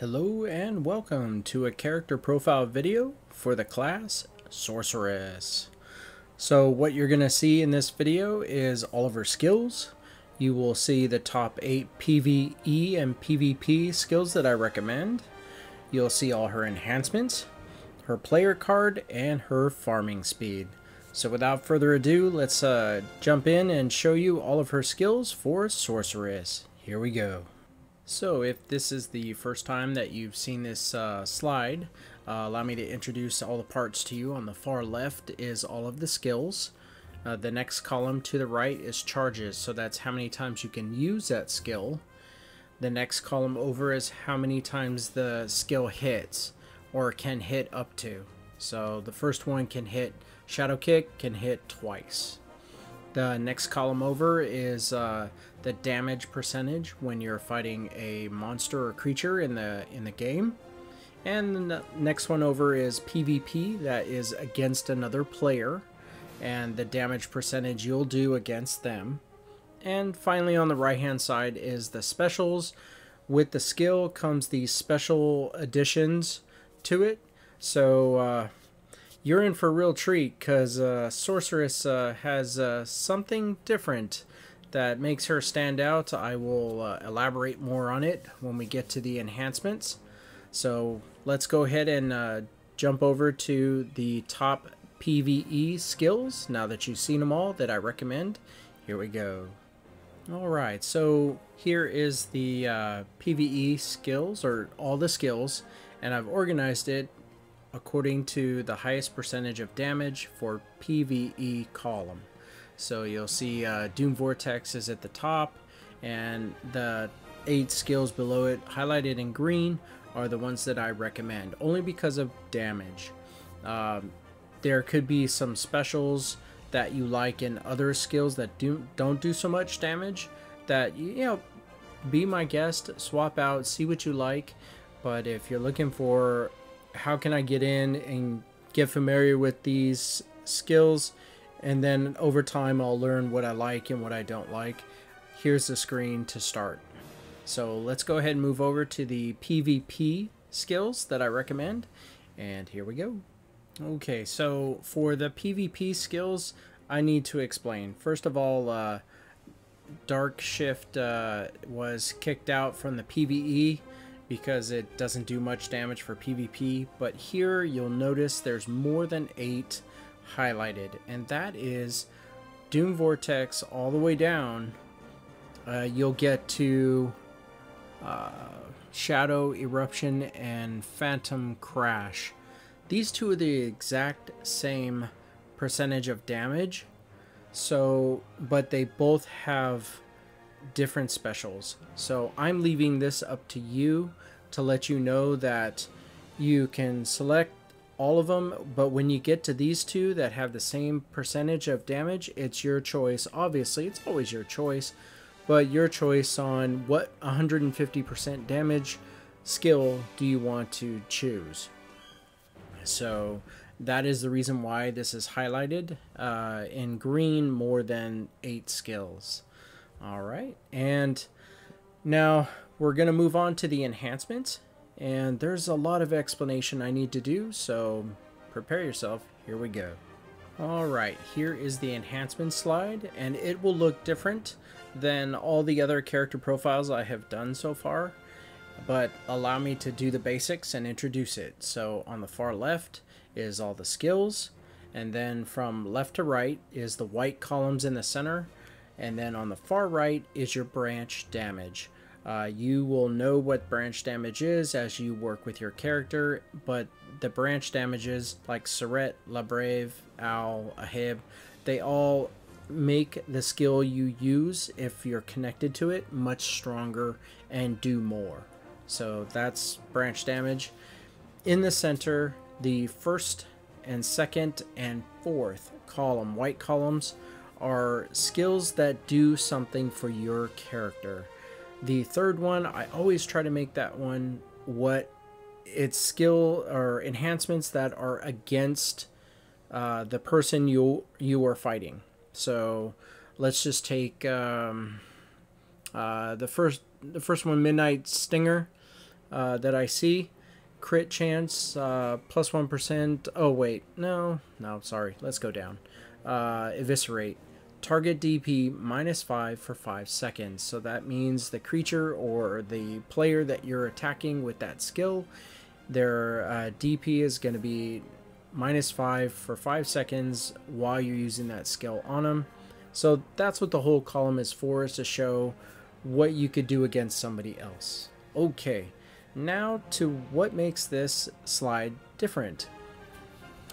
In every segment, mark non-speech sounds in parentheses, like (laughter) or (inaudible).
Hello and welcome to a character profile video for the class Sorceress. So what you're going to see in this video is all of her skills. You will see the top 8 PvE and PvP skills that I recommend. You'll see all her enhancements, her player card, and her farming speed. So without further ado, let's uh, jump in and show you all of her skills for Sorceress. Here we go. So if this is the first time that you've seen this uh, slide, uh, allow me to introduce all the parts to you. On the far left is all of the skills. Uh, the next column to the right is charges, so that's how many times you can use that skill. The next column over is how many times the skill hits, or can hit up to. So the first one can hit Shadow Kick, can hit twice. The next column over is uh, the damage percentage when you're fighting a monster or creature in the in the game. And the next one over is PvP, that is against another player, and the damage percentage you'll do against them. And finally on the right hand side is the specials. With the skill comes the special additions to it. So uh, you're in for a real treat because uh, Sorceress uh, has uh, something different that makes her stand out. I will uh, elaborate more on it when we get to the enhancements. So let's go ahead and uh, jump over to the top PvE skills now that you've seen them all that I recommend. Here we go. Alright, so here is the uh, PvE skills, or all the skills, and I've organized it according to the highest percentage of damage for PvE column. So you'll see uh, Doom Vortex is at the top, and the eight skills below it, highlighted in green, are the ones that I recommend, only because of damage. Um, there could be some specials that you like in other skills that do, don't do so much damage that, you know, be my guest, swap out, see what you like. But if you're looking for how can I get in and get familiar with these skills and then over time I'll learn what I like and what I don't like. Here's the screen to start. So let's go ahead and move over to the PvP skills that I recommend and here we go. Okay, so for the PvP skills I need to explain. First of all, uh, Dark Shift uh, was kicked out from the PvE because it doesn't do much damage for PvP, but here you'll notice there's more than 8 highlighted, and that is Doom Vortex all the way down. Uh, you'll get to uh, Shadow Eruption and Phantom Crash. These two are the exact same percentage of damage, so but they both have different specials. So I'm leaving this up to you to let you know that you can select all of them, but when you get to these two that have the same percentage of damage, it's your choice. Obviously, it's always your choice, but your choice on what 150% damage skill do you want to choose. So that is the reason why this is highlighted uh, in green more than eight skills. All right, and now we're going to move on to the enhancements, and there's a lot of explanation I need to do, so prepare yourself. Here we go. All right, here is the enhancement slide, and it will look different than all the other character profiles I have done so far, but allow me to do the basics and introduce it. So on the far left is all the skills, and then from left to right is the white columns in the center, and then on the far right is your branch damage. Uh, you will know what branch damage is as you work with your character, but the branch damages like Surette, Labrave, Owl, Ahib, they all make the skill you use if you're connected to it much stronger and do more. So that's branch damage. In the center, the first and second and fourth column, white columns, are skills that do something for your character. The third one, I always try to make that one what it's skill or enhancements that are against uh, the person you you are fighting. So let's just take um, uh, the first the first one, Midnight Stinger. uh, that I see. Crit chance, uh, 1%. Oh, wait. No. No, sorry. Let's go down. Uh, eviscerate. Target DP minus 5 for 5 seconds. So that means the creature or the player that you're attacking with that skill, their uh, DP is going to be minus 5 for 5 seconds while you're using that skill on them. So that's what the whole column is for, is to show what you could do against somebody else. Okay, now to what makes this slide different.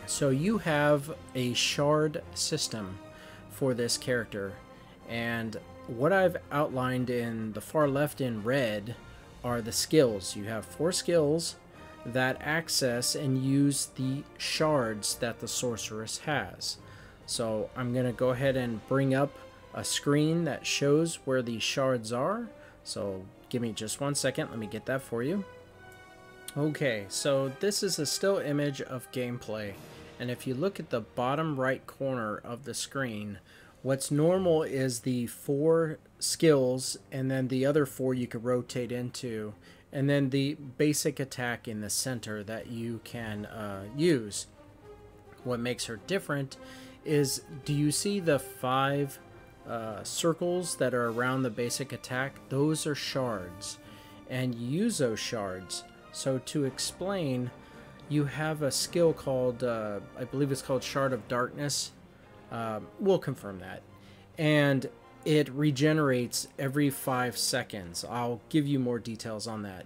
So you have a shard system for this character, and what I've outlined in the far left in red are the skills. You have four skills that access and use the shards that the sorceress has. So I'm going to go ahead and bring up a screen that shows where the shards are. So give me just one second. Let me get that for you. Okay, so this is a still image of gameplay. And if you look at the bottom right corner of the screen, what's normal is the four skills and then the other four you could rotate into and then the basic attack in the center that you can uh, use. What makes her different is do you see the five uh, circles that are around the basic attack? Those are shards, and you use those shards. So to explain, you have a skill called, uh, I believe it's called Shard of Darkness. Um, we'll confirm that. And it regenerates every five seconds. I'll give you more details on that.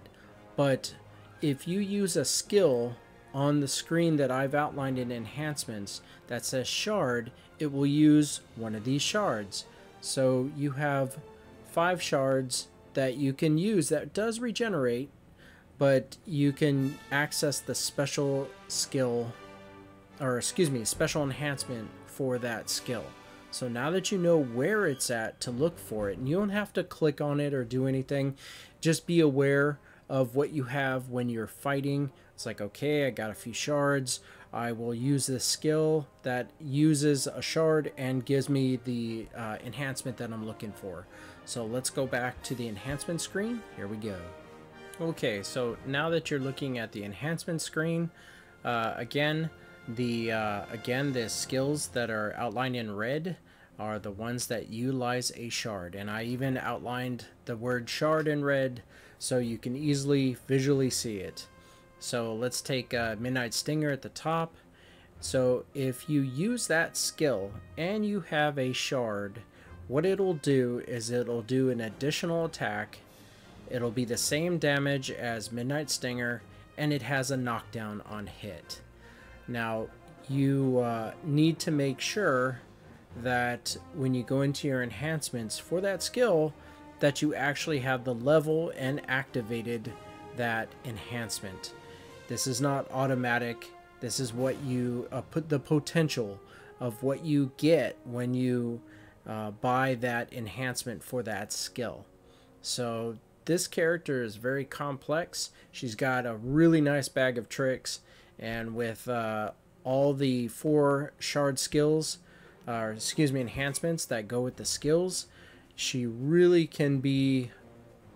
But if you use a skill on the screen that I've outlined in enhancements that says shard, it will use one of these shards. So you have five shards that you can use that does regenerate, but you can access the special skill, or excuse me, special enhancement for that skill. So now that you know where it's at to look for it, and you don't have to click on it or do anything, just be aware of what you have when you're fighting. It's like, okay, I got a few shards. I will use this skill that uses a shard and gives me the uh, enhancement that I'm looking for. So let's go back to the enhancement screen. Here we go. Okay, so now that you're looking at the enhancement screen, uh, again, the uh, again the skills that are outlined in red are the ones that utilize a shard, and I even outlined the word shard in red so you can easily visually see it. So let's take uh, Midnight Stinger at the top. So if you use that skill and you have a shard, what it'll do is it'll do an additional attack. It'll be the same damage as Midnight Stinger and it has a knockdown on hit. Now you uh, need to make sure that when you go into your enhancements for that skill that you actually have the level and activated that enhancement. This is not automatic. This is what you uh, put the potential of what you get when you uh, buy that enhancement for that skill. So this character is very complex. She's got a really nice bag of tricks, and with uh, all the four shard skills, or excuse me, enhancements that go with the skills, she really can be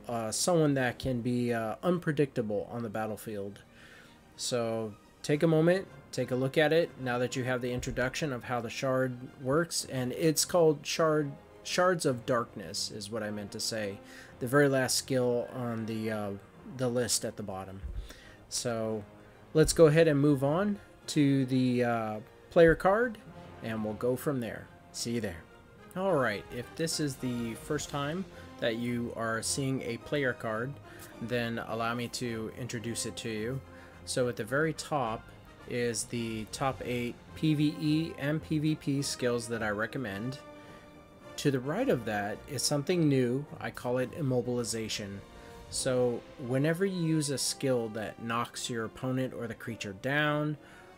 uh, someone that can be uh, unpredictable on the battlefield. So take a moment, take a look at it now that you have the introduction of how the shard works, and it's called shard shards of darkness is what I meant to say. The very last skill on the uh, the list at the bottom. So let's go ahead and move on to the uh, player card, and we'll go from there. See you there. Alright, if this is the first time that you are seeing a player card, then allow me to introduce it to you. So at the very top is the top 8 PvE and PvP skills that I recommend. To the right of that is something new, I call it immobilization. So whenever you use a skill that knocks your opponent or the creature down,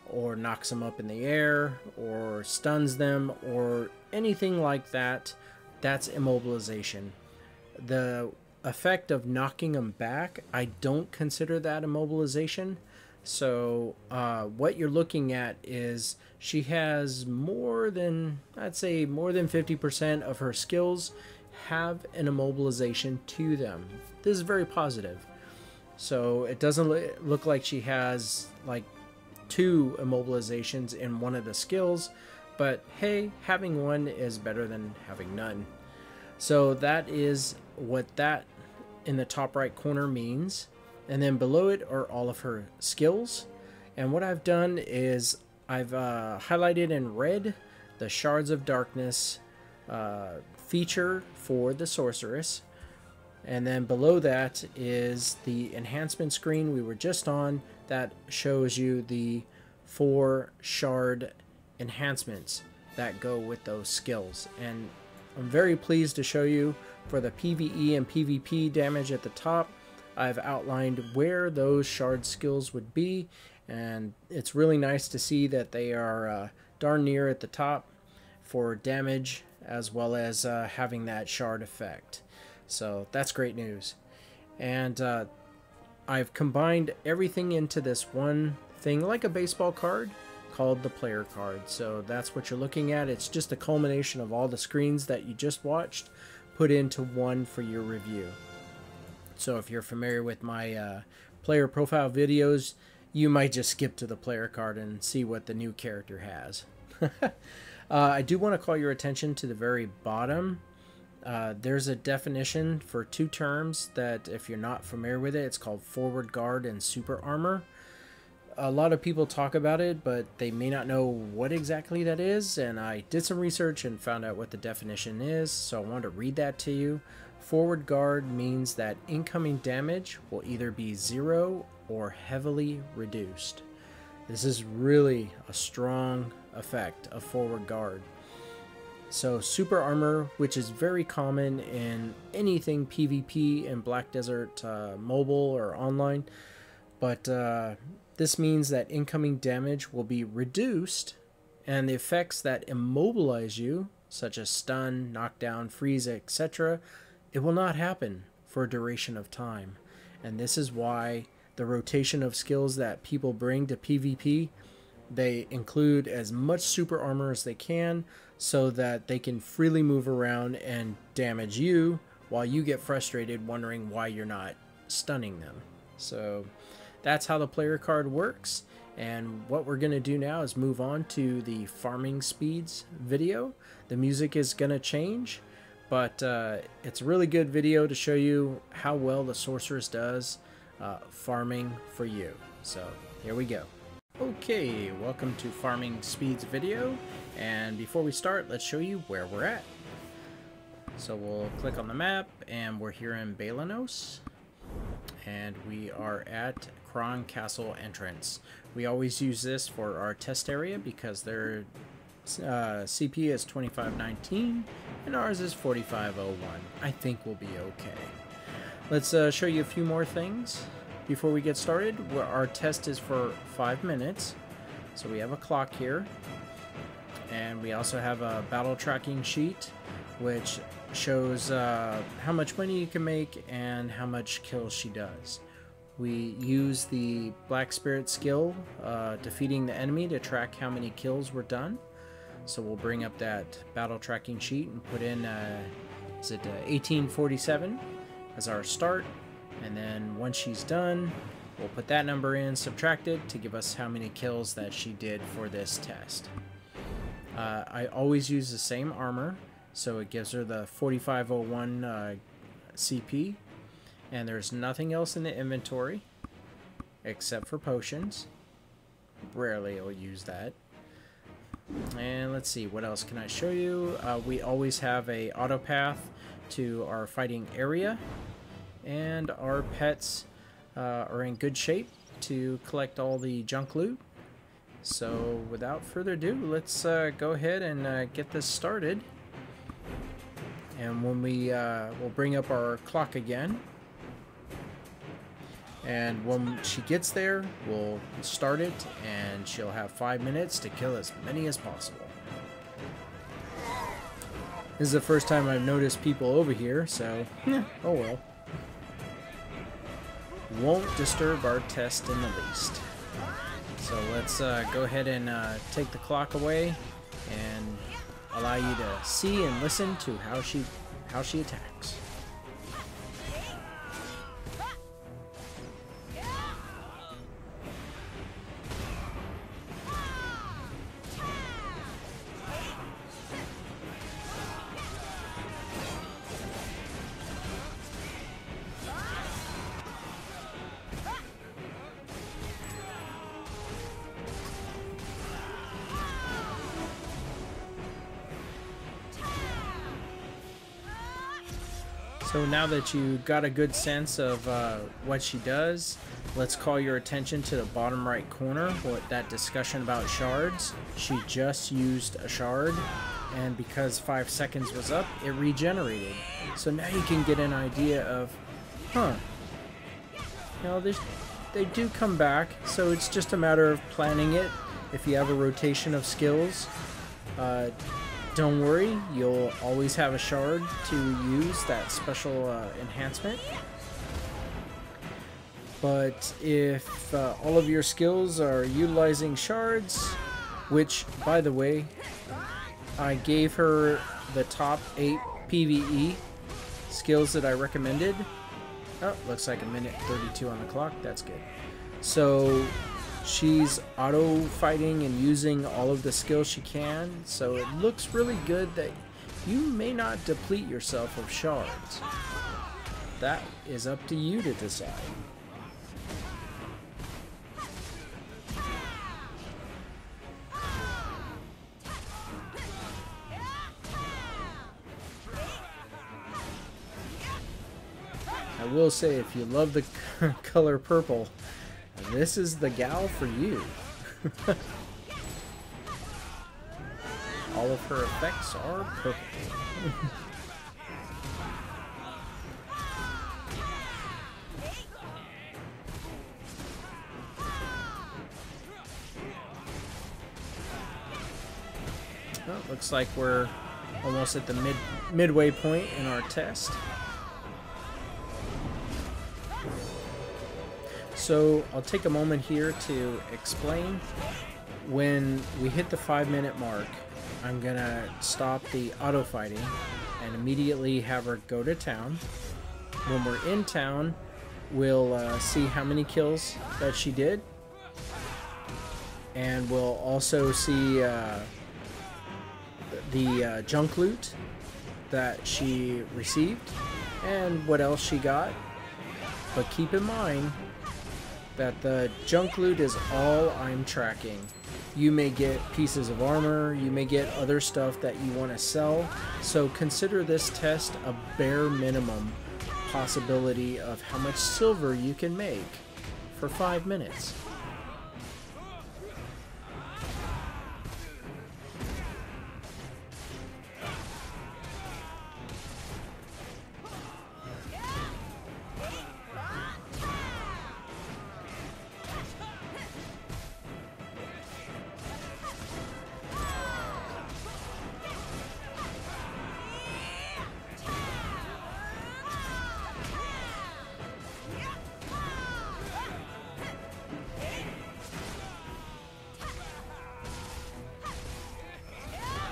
or knocks them up in the air, or stuns them, or anything like that, that's immobilization. The effect of knocking them back, I don't consider that immobilization. So uh, what you're looking at is she has more than, I'd say more than 50% of her skills have an immobilization to them. This is very positive. So it doesn't look like she has like two immobilizations in one of the skills, but hey, having one is better than having none. So that is what that in the top right corner means. And then below it are all of her skills. And what I've done is I've uh, highlighted in red the Shards of Darkness uh, feature for the Sorceress. And then below that is the enhancement screen we were just on that shows you the four shard enhancements that go with those skills. And I'm very pleased to show you for the PvE and PvP damage at the top, I've outlined where those shard skills would be. And it's really nice to see that they are uh, darn near at the top for damage as well as uh, having that shard effect. So that's great news. And uh, I've combined everything into this one thing like a baseball card called the player card. So that's what you're looking at. It's just a culmination of all the screens that you just watched put into one for your review. So if you're familiar with my uh, player profile videos, you might just skip to the player card and see what the new character has. (laughs) uh, I do want to call your attention to the very bottom. Uh, there's a definition for two terms that if you're not familiar with it, it's called forward guard and super armor a lot of people talk about it, but they may not know what exactly that is. And I did some research and found out what the definition is, so I wanted to read that to you. Forward guard means that incoming damage will either be zero or heavily reduced. This is really a strong effect of forward guard. So super armor, which is very common in anything PvP in Black Desert uh, mobile or online, but uh, this means that incoming damage will be reduced, and the effects that immobilize you, such as stun, knockdown, freeze, etc., it will not happen for a duration of time. And this is why the rotation of skills that people bring to PvP, they include as much super armor as they can so that they can freely move around and damage you while you get frustrated wondering why you're not stunning them. So that's how the player card works. And what we're going to do now is move on to the farming speeds video. The music is going to change, but uh, it's a really good video to show you how well the sorceress does uh, farming for you. So here we go. Okay, welcome to Farming Speeds video. And before we start, let's show you where we're at. So we'll click on the map, and we're here in Balenos. And we are at Kron Castle entrance. We always use this for our test area because their uh, CP is 2519 and ours is 4501. I think we'll be okay. Let's uh, show you a few more things before we get started. Our test is for five minutes. So we have a clock here. And we also have a battle tracking sheet which shows uh, how much money you can make and how much kills she does. We use the Black Spirit skill, uh, defeating the enemy, to track how many kills were done. So we'll bring up that battle tracking sheet and put in, uh, is it uh, 1847 as our start. And then once she's done, we'll put that number in, subtract it to give us how many kills that she did for this test. Uh, I always use the same armor, so it gives her the 4501 uh, CP and there's nothing else in the inventory except for potions. Rarely I'll use that. And let's see, what else can I show you? Uh, we always have a auto path to our fighting area. And our pets uh, are in good shape to collect all the junk loot. So without further ado, let's uh, go ahead and uh, get this started. And when we, uh, we'll bring up our clock again. And when she gets there, we'll start it, and she'll have five minutes to kill as many as possible. This is the first time I've noticed people over here, so, yeah, (laughs) oh well. Won't disturb our test in the least. So let's uh, go ahead and uh, take the clock away and allow you to see and listen to how she how she attacks. So now that you got a good sense of uh, what she does, let's call your attention to the bottom right corner, what that discussion about shards. She just used a shard, and because five seconds was up, it regenerated. So now you can get an idea of, huh, know, they do come back, so it's just a matter of planning it. If you have a rotation of skills, uh, don't worry, you'll always have a shard to use that special uh, enhancement. But if uh, all of your skills are utilizing shards, which, by the way, I gave her the top 8 PvE skills that I recommended. Oh, looks like a minute 32 on the clock. That's good. So She's auto fighting and using all of the skills she can, so it looks really good that you may not deplete yourself of shards. That is up to you to decide. I will say, if you love the (laughs) color purple, this is the gal for you. All of her effects are purple. well, looks like we're almost at the mid midway point in our test. So I'll take a moment here to explain. When we hit the five minute mark, I'm gonna stop the auto fighting and immediately have her go to town. When we're in town, we'll uh, see how many kills that she did. And we'll also see uh, the uh, junk loot that she received and what else she got. But keep in mind, that the junk loot is all I'm tracking. You may get pieces of armor, you may get other stuff that you want to sell, so consider this test a bare minimum possibility of how much silver you can make for 5 minutes.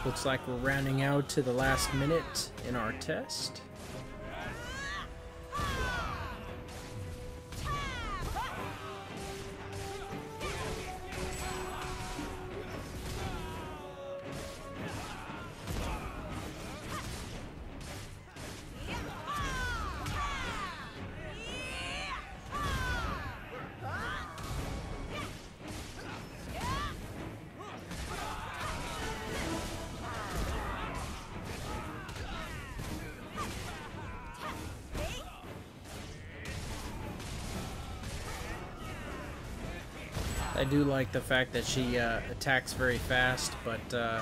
Looks like we're rounding out to the last minute in our test. Do like the fact that she uh, attacks very fast, but uh,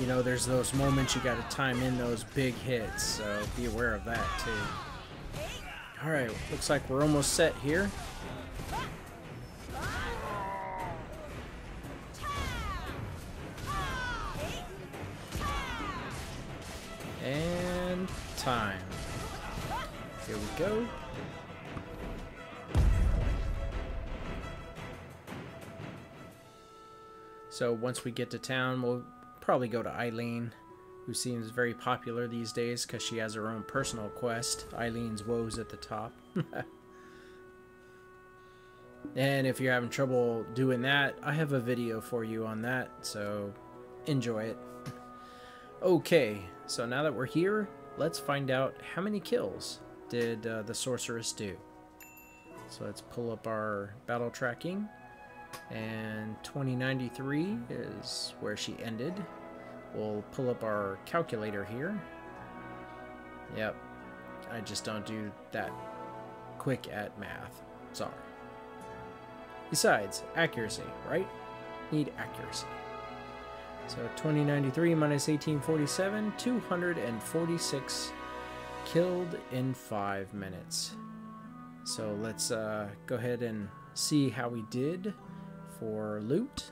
you know, there's those moments you got to time in those big hits, so be aware of that too. Alright, looks like we're almost set here. And time. Here we go. So once we get to town, we'll probably go to Eileen, who seems very popular these days because she has her own personal quest. Eileen's Woes at the top. (laughs) and if you're having trouble doing that, I have a video for you on that, so enjoy it. (laughs) okay, so now that we're here, let's find out how many kills did uh, the sorceress do. So let's pull up our battle tracking. And 2093 is where she ended. We'll pull up our calculator here. Yep. I just don't do that quick at math. Sorry. Besides, accuracy, right? Need accuracy. So 2093 minus 1847, 246 killed in 5 minutes. So let's uh, go ahead and see how we did for loot.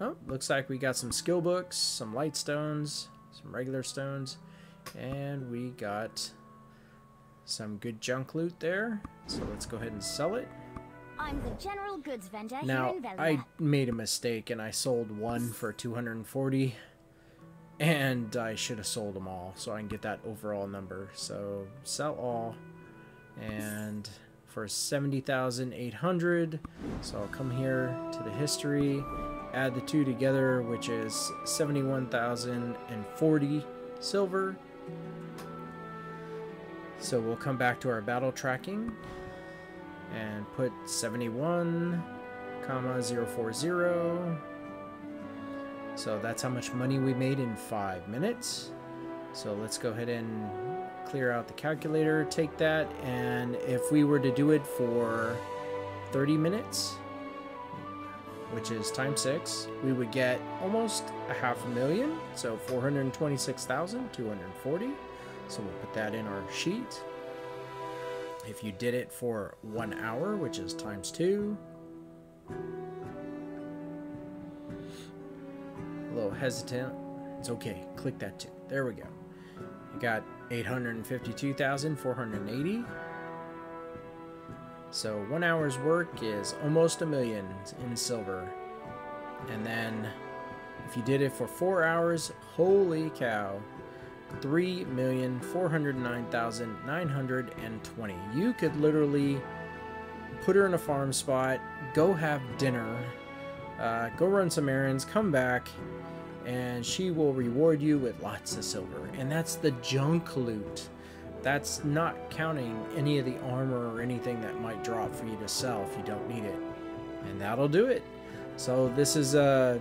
Oh, looks like we got some skill books, some light stones, some regular stones, and we got some good junk loot there. So let's go ahead and sell it. I'm the general goods vendor now, here in Velia. I made a mistake and I sold one for 240 and I should have sold them all so I can get that overall number. So sell all and for 70,800 so I'll come here to the history add the two together which is 71,040 silver. So we'll come back to our battle tracking and put 71 comma 040 so that's how much money we made in five minutes. So let's go ahead and clear out the calculator take that and if we were to do it for 30 minutes which is times six we would get almost a half a million so 426,240 so we'll put that in our sheet if you did it for one hour, which is times two. A little hesitant. It's okay. Click that too. There we go. You got 852,480. So one hour's work is almost a million in silver. And then if you did it for four hours, holy cow, 3,409,920. You could literally put her in a farm spot, go have dinner, uh, go run some errands, come back, and she will reward you with lots of silver. And that's the junk loot. That's not counting any of the armor or anything that might drop for you to sell if you don't need it. And that'll do it. So this has uh,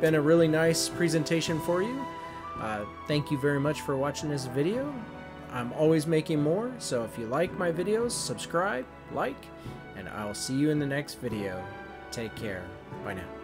been a really nice presentation for you. Uh, thank you very much for watching this video. I'm always making more, so if you like my videos, subscribe, like, and I'll see you in the next video. Take care. Bye now.